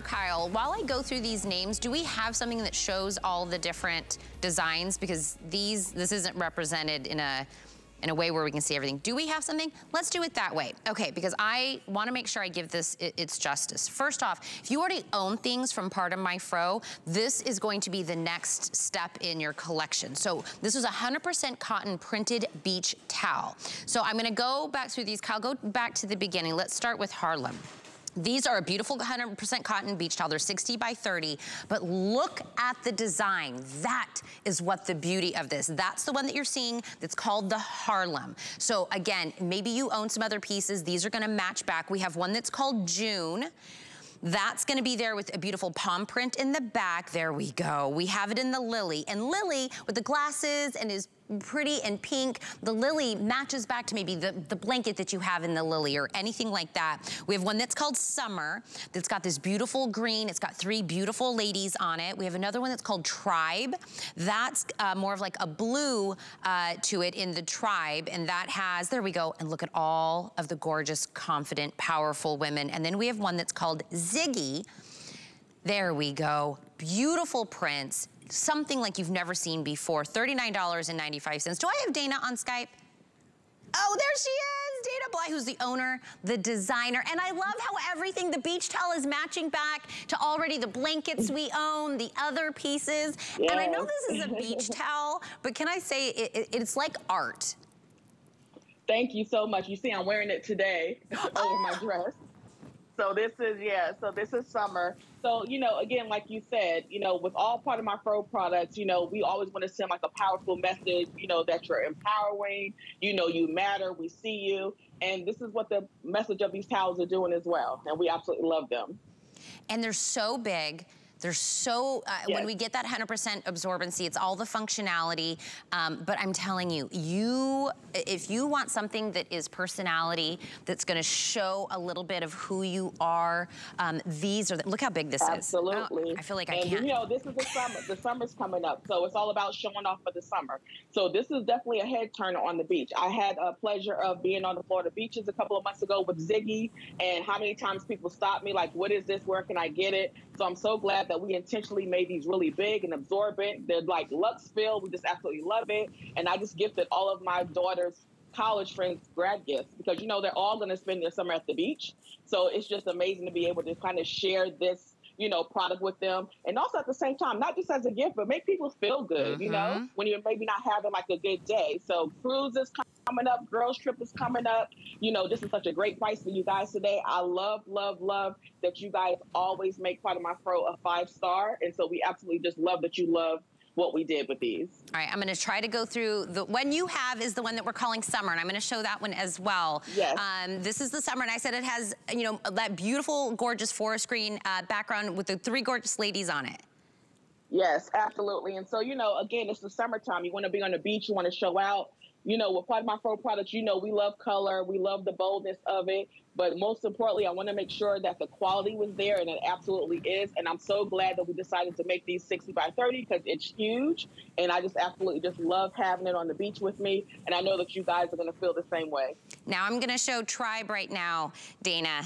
Kyle, while I go through these names, do we have something that shows all the different designs? Because these, this isn't represented in a, in a way where we can see everything. Do we have something? Let's do it that way. Okay, because I wanna make sure I give this its justice. First off, if you already own things from Pardon My Fro, this is going to be the next step in your collection. So this is 100% cotton printed beach towel. So I'm gonna go back through these, Kyle, go back to the beginning. Let's start with Harlem. These are a beautiful 100% cotton beach towel. They're 60 by 30, but look at the design. That is what the beauty of this. That's the one that you're seeing that's called the Harlem. So again, maybe you own some other pieces. These are gonna match back. We have one that's called June. That's gonna be there with a beautiful palm print in the back. There we go. We have it in the Lily. And Lily, with the glasses and his pretty and pink. The lily matches back to maybe the, the blanket that you have in the lily or anything like that. We have one that's called Summer that's got this beautiful green. It's got three beautiful ladies on it. We have another one that's called Tribe. That's uh, more of like a blue uh, to it in the Tribe. And that has, there we go. And look at all of the gorgeous, confident, powerful women. And then we have one that's called Ziggy. There we go. Beautiful prints, something like you've never seen before. $39.95. Do I have Dana on Skype? Oh, there she is, Dana Bly, who's the owner, the designer. And I love how everything, the beach towel is matching back to already the blankets we own, the other pieces. Yes. And I know this is a beach towel, but can I say it, it, it's like art. Thank you so much. You see, I'm wearing it today over oh. my dress. So this is, yeah, so this is summer. So, you know, again, like you said, you know, with all Pardon My Fro products, you know, we always want to send like a powerful message, you know, that you're empowering, you know, you matter, we see you. And this is what the message of these towels are doing as well. And we absolutely love them. And they're so big. They're so, uh, yes. when we get that 100% absorbency, it's all the functionality. Um, but I'm telling you, you, if you want something that is personality, that's gonna show a little bit of who you are, um, these are, the, look how big this Absolutely. is. Absolutely. I feel like and I can't. you know, this is the summer, the summer's coming up. So it's all about showing off for the summer. So this is definitely a head turner on the beach. I had a pleasure of being on the Florida beaches a couple of months ago with Ziggy and how many times people stopped me like, what is this? Where can I get it? So I'm so glad that we intentionally made these really big and absorbent. They're like Lux Fill. We just absolutely love it. And I just gifted all of my daughter's college friends grad gifts because you know they're all going to spend their summer at the beach. So it's just amazing to be able to kind of share this you know, product with them. And also at the same time, not just as a gift, but make people feel good, mm-hmm. you know, mm-hmm. when you're maybe not having like a good day. So cruises coming up, girls trip is coming up. You know, this is such a great price for you guys today. I love, love, love that you guys always make part of my fro a five star. And so we absolutely just love that you love what we did with these. All right, I'm gonna try to go through, the one you have is the one that we're calling summer, and I'm gonna show that one as well. Yes. Um, this is the summer, and I said it has, you know, that beautiful, gorgeous forest green uh, background with the three gorgeous ladies on it. Yes, absolutely. And so, you know, again, it's the summertime. You want to be on the beach, you want to show out you know, with Pardon My Fro products, you know, we love color, we love the boldness of it. But most importantly, I want to make sure that the quality was there, and it absolutely is. And I'm so glad that we decided to make these 60 by 30 because it's huge. And I just absolutely just love having it on the beach with me. And I know that you guys are going to feel the same way. Now I'm going to show Tribe right now, Dana.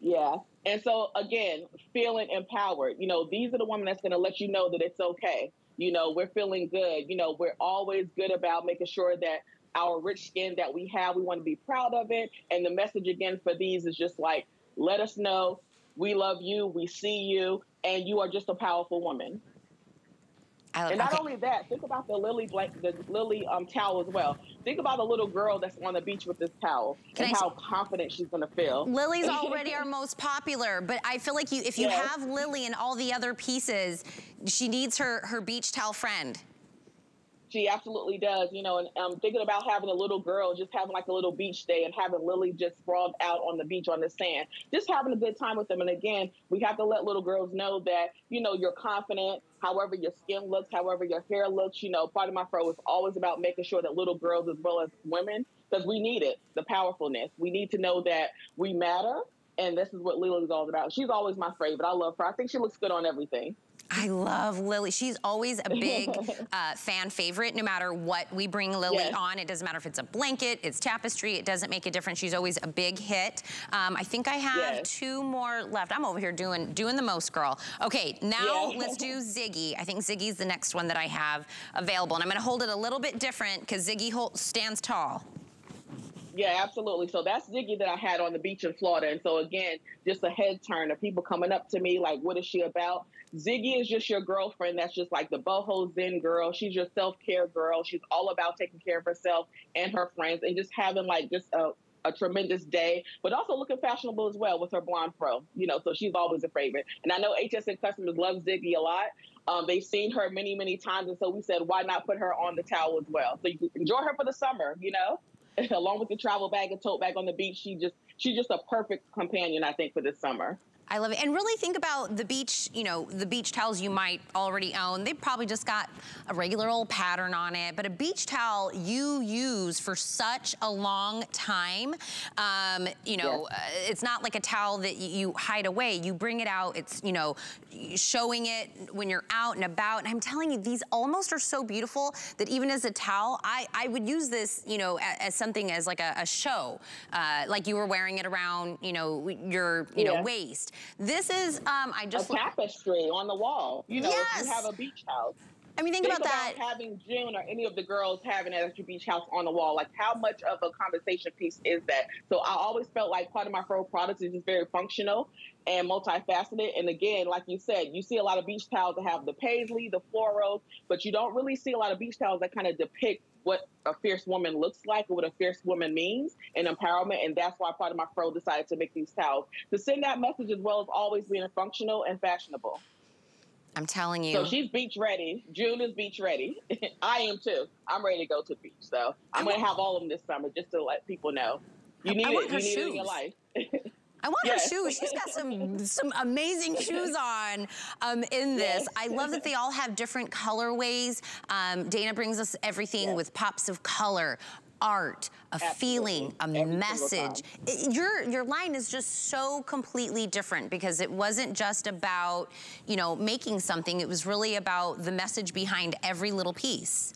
Yeah. And so again, feeling empowered. You know, these are the women that's going to let you know that it's okay. You know, we're feeling good. You know, we're always good about making sure that our rich skin that we have, we want to be proud of it. And the message again for these is just like, let us know we love you, we see you, and you are just a powerful woman. I, and not okay. only that, think about the lily blanket, the lily um, towel as well. Think about the little girl that's on the beach with this towel Can and I how confident she's going to feel. Lily's already our most popular, but I feel like you, if you yes. have Lily and all the other pieces, she needs her her beach towel friend. She absolutely does, you know, and I'm um, thinking about having a little girl, just having like a little beach day and having Lily just sprawled out on the beach on the sand, just having a good time with them. And again, we have to let little girls know that, you know, you're confident, however your skin looks, however your hair looks, you know, Pardon My Fro is always about making sure that little girls as well as women, because we need it, the powerfulness. We need to know that we matter. And this is what Lily's all about. She's always my favorite. I love her. I think she looks good on everything. I love Lily. She's always a big uh, fan favorite, no matter what we bring Lily yes. on. It doesn't matter if it's a blanket, it's tapestry, it doesn't make a difference. She's always a big hit. Um, I think I have yes. two more left. I'm over here doing doing the most, girl. Okay, now yeah. let's do Ziggy. I think Ziggy's the next one that I have available. And I'm gonna hold it a little bit different because Ziggy stands tall. Yeah, absolutely. So that's Ziggy that I had on the beach in Florida. And so again, just a head turn of people coming up to me like, what is she about? Ziggy is just your girlfriend. That's just like the boho zen girl. She's your self care girl. She's all about taking care of herself and her friends and just having like just a, a tremendous day, but also looking fashionable as well with her blonde fro. You know, so she's always a favorite. And I know HSN customers love Ziggy a lot. Um, they've seen her many, many times, and so we said, why not put her on the towel as well? So you can enjoy her for the summer. You know, along with the travel bag and tote bag on the beach. She just she's just a perfect companion, I think, for this summer. I love it. And really think about the beach, you know, the beach towels you might already own. They probably just got a regular old pattern on it, but a beach towel you use for such a long time, um, you know, uh, it's not like a towel that you hide away. You bring it out, it's, you know, showing it when you're out and about. And I'm telling you, these almost are so beautiful that even as a towel, I, I would use this, you know, as, as something as like a, a show, uh, like you were wearing it around, you know, your, you yeah. know, waist. This is, um, I just- A tapestry on the wall. You know, yes. if you have a beach house. I mean, think, think about, about, that. having June or any of the girls having it at your beach house on the wall. Like, how much of a conversation piece is that? So I always felt like Pardon My Fro products is just very functional and multifaceted. And again, like you said, you see a lot of beach towels that have the paisley, the florals, but you don't really see a lot of beach towels that kind of depict what a fierce woman looks like or what a fierce woman means in empowerment. And that's why Pardon My Fro decided to make these towels to send that message as well as always being functional and fashionable. I'm telling you. So she's beach ready. June is beach ready. I am too. I'm ready to go to the beach. So I'm going to have all of them this summer just to let people know. You need it. You need it in your life. I want yes. her shoes. She's got some some amazing shoes on um, in this. Yes. I love that they all have different colorways. Um, Dana brings us everything yes. with pops of color, art, a Absolutely. feeling, a Every message. It, your your line is just so completely different because it wasn't just about, you know, making something. It was really about the message behind every little piece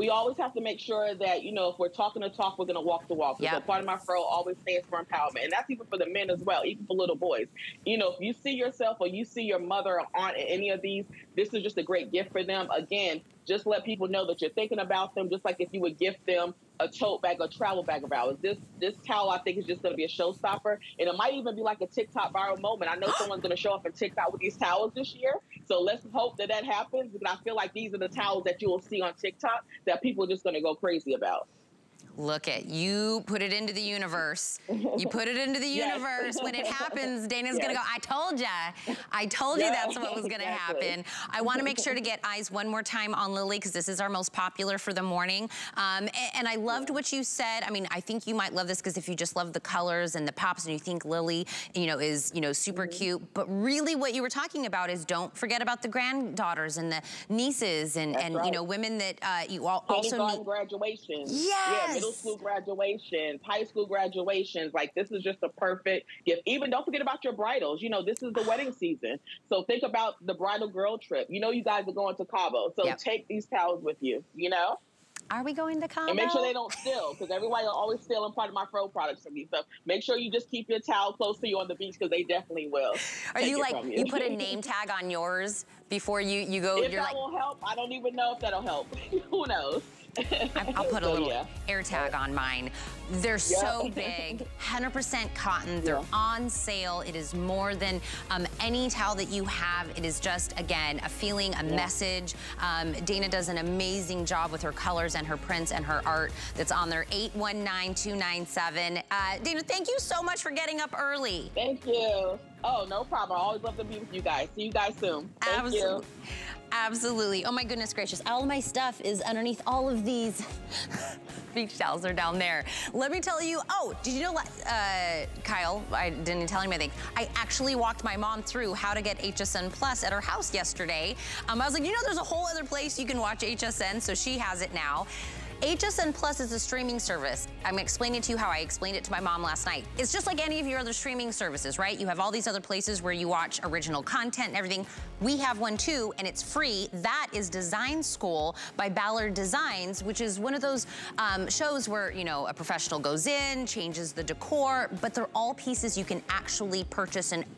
we always have to make sure that, you know, if we're talking the talk, we're going to walk the walk. Yeah. Pardon My Fro always stands for empowerment. And that's even for the men as well, even for little boys. You know, if you see yourself or you see your mother or aunt in any of these, this is just a great gift for them. Again, just let people know that you're thinking about them, just like if you would gift them a tote bag a travel bag of ours. This this towel I think is just going to be a showstopper, and it might even be like a TikTok viral moment. I know someone's going to show up in TikTok with these towels this year, so let's hope that that happens. Because I feel like these are the towels that you will see on TikTok that people are just going to go crazy about. Look at you put it into the universe. You put it into the universe. When it happens, Dana's yes. gonna go, I told ya. I told you that's what was gonna exactly. happen. I wanna make sure to get eyes one more time on Lily because this is our most popular for the morning. Um, and, and, I loved yeah. what you said. I mean, I think you might love this because if you just love the colors and the pops and you think Lily, you know, is, you know, super mm -hmm. cute. But really what you were talking about is don't forget about the granddaughters and the nieces and, and right. you know, women that uh, you all also meet. graduation. Yes. Yeah, middle school graduations, high school graduations. Like this is just a perfect gift. Even don't forget about your bridals. You know, this is the wedding season. So think about the bridal girl trip. You know, you guys are going to Cabo. So yep. take these towels with you, you know? Are we going to Cabo? And make sure they don't spill because everybody will always stealing Pardon My Fro products from me. So make sure you just keep your towel close to you on the beach because they definitely will. Are you like you. you. put a name tag on yours before you you go? If that like, will help, I don't even know if that'll help. Who knows? I'll put a little yeah. air tag on mine. They're so big, 100% cotton. They're yeah. on sale. It is more than um, any towel that you have. It is just, again, a feeling, a yeah. message. Um, Dana does an amazing job with her colors and her prints and her art that's on there, 819297. Uh, Dana, thank you so much for getting up early. Thank you. Oh, no problem. I always love to be with you guys. See you guys soon. Thank Absolutely. you. Absolutely. Oh my goodness gracious. All my stuff is underneath all of these beach towels are down there. Let me tell you, oh, did you know, uh, Kyle, I didn't tell him anything. I actually walked my mom through how to get HSN Plus at her house yesterday. Um, I was like, you know, there's a whole other place you can watch HSN, so she has it now. HSN Plus is a streaming service. I'm explaining to you how I explained it to my mom last night. It's just like any of your other streaming services, right? You have all these other places where you watch original content and everything. We have one too, and it's free. That is Design School by Ballard Designs, which is one of those um, shows where, you know, a professional goes in, changes the decor, but they're all pieces you can actually purchase and own.